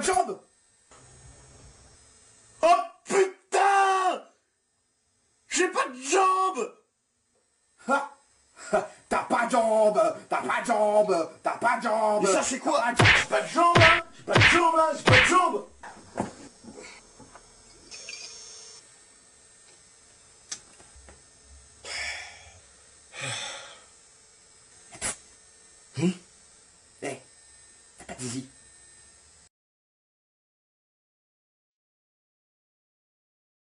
de jambes. Oh putain! J'ai pas de jambes. Ah, ah, t'as pas de jambes T'as pas de jambes T'as pas de jambes. Mais ça c'est quoi J'ai pas de jambes hein J'ai pas de jambes J'ai pas de jambes. Hum hey, hein eh, T'as pas de zizi.